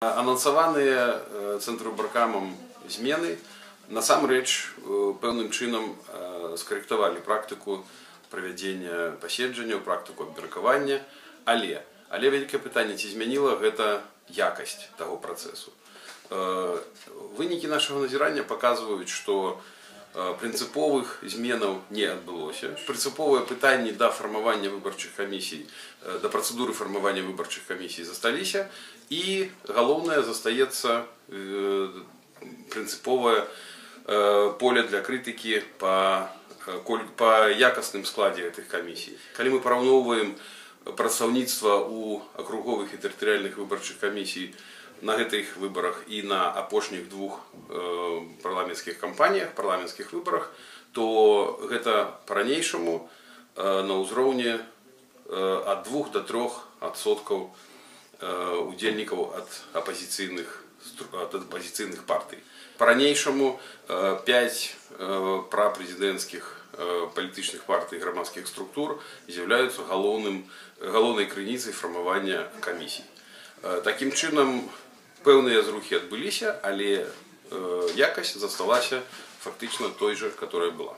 Анансаваныя цэнтру баркамам змены насамрэч пэўным чынам скарэктавалі практыку правядзення паседжанняў, практыку абмеркавання, але але вялікае пытанне ці змяніла гэта якасць таго працэсу. Вынікі нашага назірання паказваюць, што прынцыповых зменаў не адбылося. Прынцыповыя пытанні да фармавання выбарчых камісій, да працэдуры фармавання выбарчых камісій засталіся і галоўнае застаецца прынцыповае поле для крытыкі па, па якасным складзе гэтых камісій. Калі мы параўноўваем прадстаўніцтва ў акруговых і тэрытарыяльных выбарчых камісій на гэтых выбарах і на апошніх двух э, парламенцкіх кампаніях парламенцкіх выбарах то гэта па-ранейшаму э, на ўзроўні э, ад двух до трох адсоткаў э, удзельнікаў ад апазіцыйных ад апазіцыйных партый па-ранейшаму э, 5 э, прапрэзідэнцкіх э, палітычных партый грамадскіх структур з'яўляюцца галоўным галоўнай крыніцай фармавання камісій э, такім чынам пэўныя зрухі адбыліся але э, якасць засталася фактычна той жа которая была